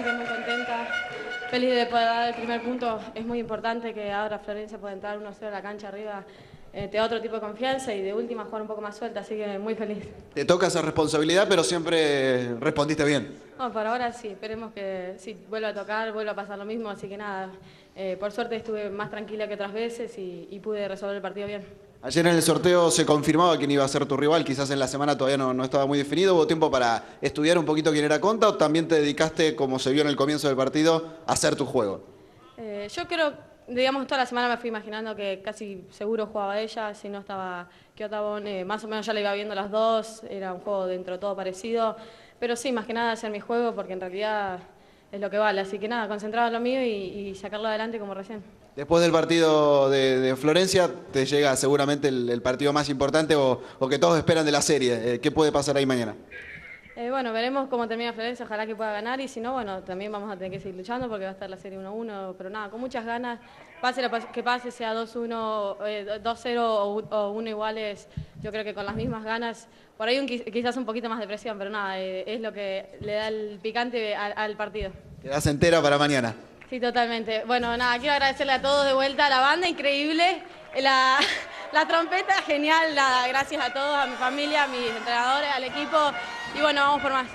así que muy contenta. Feliz de poder dar el primer punto. Es muy importante que ahora Florencia pueda entrar 1-0 a la cancha arriba. Eh, te da otro tipo de confianza y de última jugar un poco más suelta, así que muy feliz. Te toca esa responsabilidad, pero siempre respondiste bien. No, por ahora sí, esperemos que sí, vuelva a tocar, vuelva a pasar lo mismo, así que nada, eh, por suerte estuve más tranquila que otras veces y, y pude resolver el partido bien. Ayer en el sorteo se confirmaba quién iba a ser tu rival, quizás en la semana todavía no, estaba muy definido. ¿Hubo tiempo para estudiar un poquito quién era Conta o también te dedicaste, como se vio en el comienzo del partido, a hacer tu juego? Eh, yo creo, digamos, toda la semana me fui imaginando que casi seguro jugaba ella, si no estaba Kiotabon, eh, más o menos ya la iba viendo las dos, era un juego dentro de todo parecido, pero sí, más que nada hacer mi juego porque en realidad es lo que vale, así que nada, concentrado en lo mío y, sacarlo adelante como recién. Después del partido de, Florencia, te llega seguramente el, el partido más importante o, o, que todos esperan de la serie. Eh, ¿Qué puede pasar ahí mañana? Eh, bueno, veremos cómo termina Florencia, ojalá que pueda ganar y si no, bueno, también vamos a tener que seguir luchando porque va a estar la serie 1-1, pero nada, con muchas ganas, pase lo que pase, sea 2-1, eh, 2-0 o, o 1 iguales, yo creo que con las mismas ganas, por ahí un, quizás un poquito más de presión, pero nada, eh, es lo que le da el picante al, al partido. Quedás entera para mañana. Sí, totalmente. Bueno, nada, quiero agradecerle a todos de vuelta, a la banda, increíble. La, la trompeta, genial. Gracias a todos, a mi familia, a mis entrenadores, al equipo. Y bueno, vamos por más.